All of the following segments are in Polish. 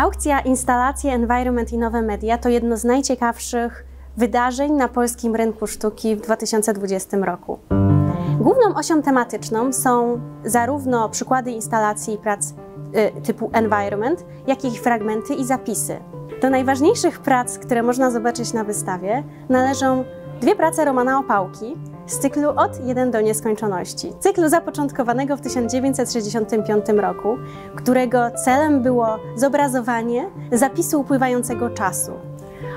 Aukcja Instalacje Environment i Nowe Media to jedno z najciekawszych wydarzeń na polskim rynku sztuki w 2020 roku. Główną osią tematyczną są zarówno przykłady instalacji i prac y, typu environment, jak i ich fragmenty i zapisy. Do najważniejszych prac, które można zobaczyć na wystawie, należą dwie prace Romana Opałki z cyklu Od 1 do nieskończoności. Cyklu zapoczątkowanego w 1965 roku, którego celem było zobrazowanie zapisu upływającego czasu.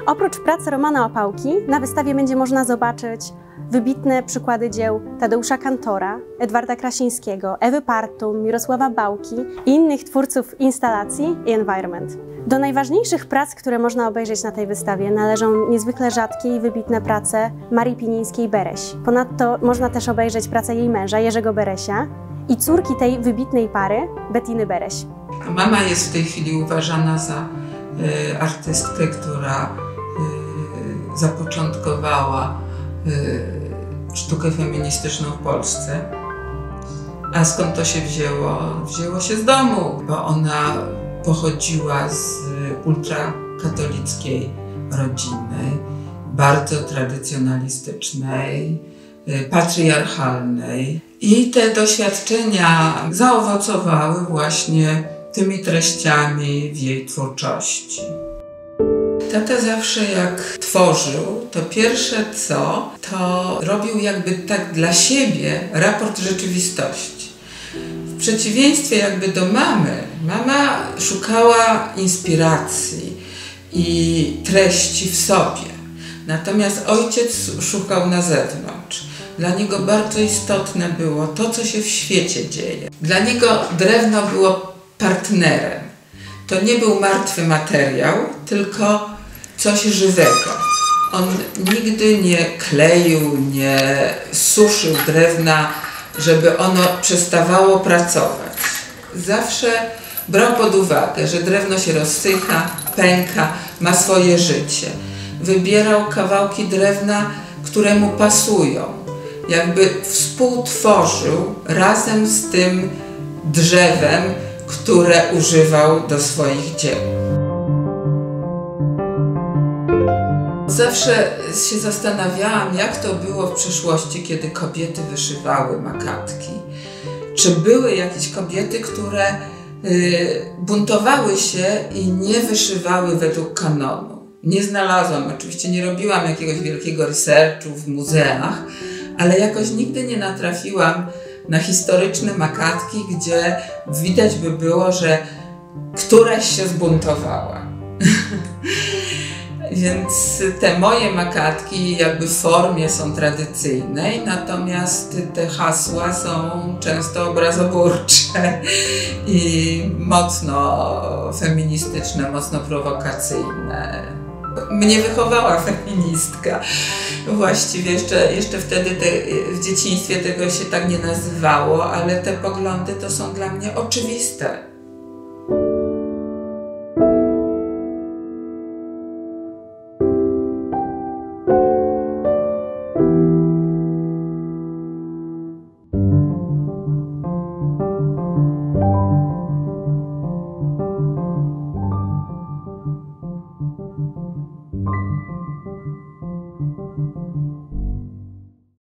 Oprócz prac Romana Opałki na wystawie będzie można zobaczyć wybitne przykłady dzieł Tadeusza Kantora, Edwarda Krasińskiego, Ewy Partum, Mirosława Bałki i innych twórców instalacji i environment. Do najważniejszych prac, które można obejrzeć na tej wystawie, należą niezwykle rzadkie i wybitne prace Marii Pinińskiej-Bereś. Ponadto można też obejrzeć pracę jej męża, Jerzego Beresia, i córki tej wybitnej pary, Bettiny Bereś. Mama jest w tej chwili uważana za y, artystkę, która y, zapoczątkowała y, sztukę feministyczną w Polsce. A skąd to się wzięło? Wzięło się z domu, bo ona pochodziła z ultrakatolickiej rodziny, bardzo tradycjonalistycznej, y, patriarchalnej. I te doświadczenia zaowocowały właśnie tymi treściami w jej twórczości. Tata zawsze jak tworzył, to pierwsze co, to robił jakby tak dla siebie raport rzeczywistości. W przeciwieństwie jakby do mamy, mama szukała inspiracji i treści w sobie. Natomiast ojciec szukał na zewnątrz. Dla niego bardzo istotne było to, co się w świecie dzieje. Dla niego drewno było partnerem. To nie był martwy materiał, tylko coś żywego. On nigdy nie kleił, nie suszył drewna, żeby ono przestawało pracować. Zawsze brał pod uwagę, że drewno się rozsycha, pęka, ma swoje życie. Wybierał kawałki drewna, które mu pasują. Jakby współtworzył razem z tym drzewem, które używał do swoich dzieł. Zawsze się zastanawiałam, jak to było w przeszłości, kiedy kobiety wyszywały makatki. Czy były jakieś kobiety, które y, buntowały się i nie wyszywały według kanonu? Nie znalazłam, oczywiście nie robiłam jakiegoś wielkiego researchu w muzeach, ale jakoś nigdy nie natrafiłam na historyczne makatki, gdzie widać by było, że któraś się zbuntowała. Więc te moje makatki jakby w formie są tradycyjnej, natomiast te hasła są często obrazoburcze i mocno feministyczne, mocno prowokacyjne. Mnie wychowała feministka. Właściwie jeszcze, jeszcze wtedy te, w dzieciństwie tego się tak nie nazywało, ale te poglądy to są dla mnie oczywiste